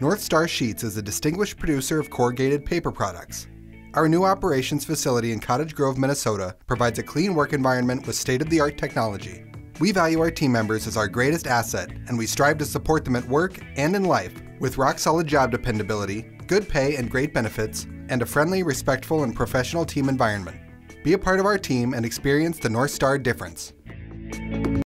North Star Sheets is a distinguished producer of corrugated paper products. Our new operations facility in Cottage Grove, Minnesota provides a clean work environment with state of the art technology. We value our team members as our greatest asset, and we strive to support them at work and in life with rock solid job dependability, good pay and great benefits, and a friendly, respectful, and professional team environment. Be a part of our team and experience the North Star difference.